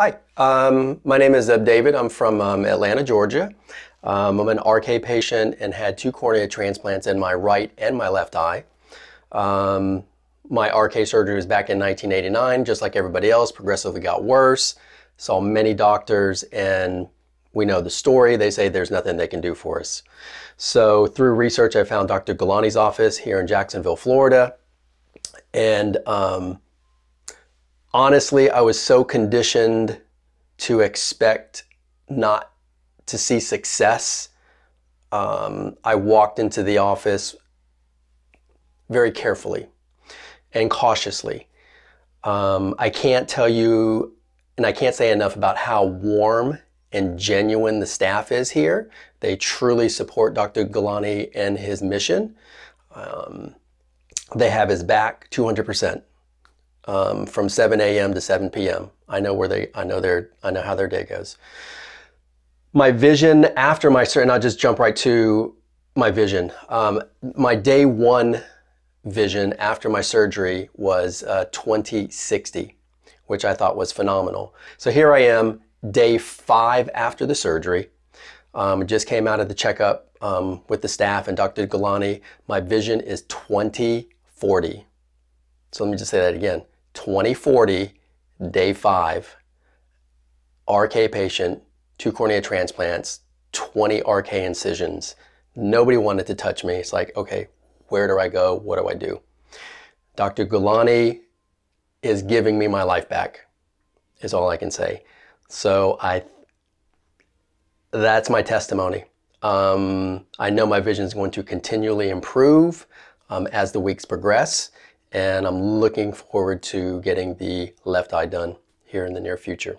Hi, um, my name is uh, David. I'm from um, Atlanta, Georgia. Um, I'm an RK patient and had two cornea transplants in my right and my left eye. Um, my RK surgery was back in 1989, just like everybody else, progressively got worse. Saw many doctors, and we know the story. They say there's nothing they can do for us. So, through research, I found Dr. Gulani's office here in Jacksonville, Florida. And um, honestly, I was so conditioned to expect not to see success. Um, I walked into the office very carefully and cautiously. Um, I can't tell you, and I can't say enough about how warm and genuine the staff is here. They truly support Dr. Gulani and his mission. Um, they have his back 200% um, from 7 a.m. to 7 p.m. I know where they, I know their, I know how their day goes. My vision after my surgery, and I'll just jump right to my vision. Um, my day one vision after my surgery was uh, 2060, which I thought was phenomenal. So here I am, day five after the surgery. Um, just came out of the checkup um, with the staff and Dr. Gulani. My vision is 2040. So let me just say that again. 2040, day five, RK patient, two cornea transplants, 20 RK incisions. Nobody wanted to touch me. It's like, okay, where do I go? What do I do? Dr. Gulani is giving me my life back, is all I can say. So I, that's my testimony. Um, I know my vision is going to continually improve um, as the weeks progress and I'm looking forward to getting the left eye done here in the near future.